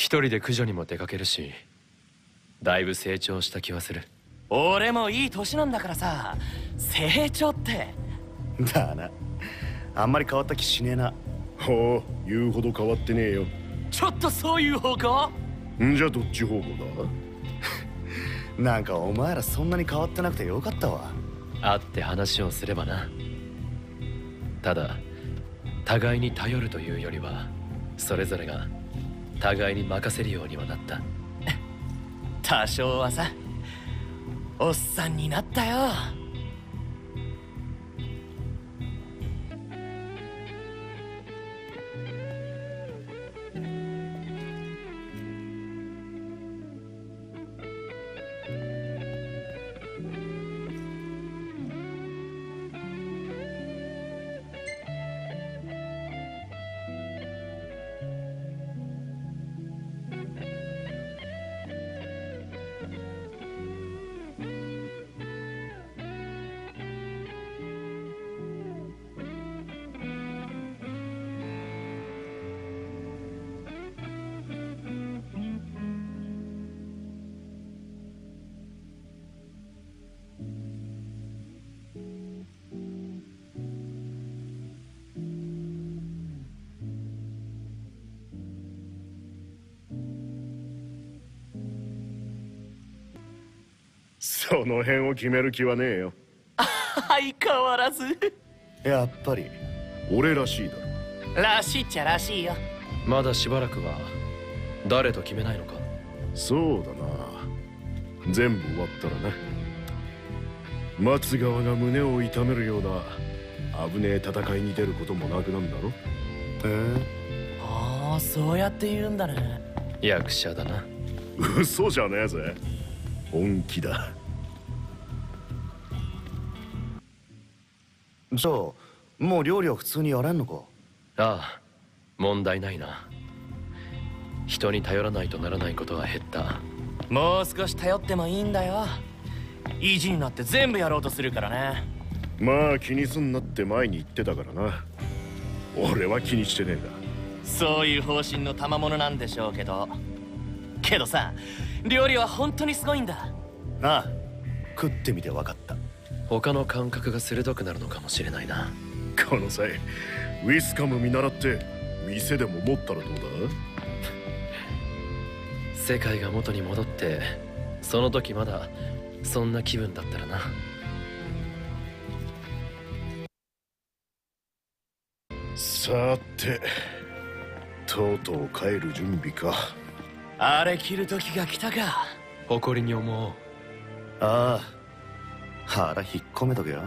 一人で駆除にも出かけるしだいぶ成長した気はする。俺もいい年なんだからさ成長って。だな。あんまり変わった気しねえな。ほう言うほど変わってねえよ。ちょっとそういう方向？んじゃどっち方向だ？なんかお前らそんなに変わってなくてよかったわ。会って話をすればな。ただ互いに頼るというよりはそれぞれが互いに任せるようにはなった。多少はさおっさんになったよ。その辺を決める気はねえよ。相変わらず。やっぱり。俺らしいだろ。らしいっちゃらしいよ。まだしばらくは誰と決めないのか。そうだな。全部終わったらね松川が胸を痛めるような危ねえ戦いに出ることもなくなんだろ。え？ー、ああそうやって言うんだね。役者だな。嘘じゃねえぜ本気だ。じゃあもう料理は普通にやれんのか？ああ問題ないな。人に頼らないとならないことは減った。もう少し頼ってもいいんだよ。意地になって全部やろうとするからね。まあ気にすんなって前に言ってたからな。俺は気にしてねえんだ。そういう方針の賜物なんでしょうけど。けどさ料理は本当にすごいんだ。ああ食ってみて分かった。他の感覚が鋭くなるのかもしれないな。この際ウィスカム見習って店でも持ったらどうだ？世界が元に戻ってその時まだそんな気分だったらな。さてとうとう帰る準備かあれ着る時が来たか。誇りに思おう。ああ腹引っ込めとけよ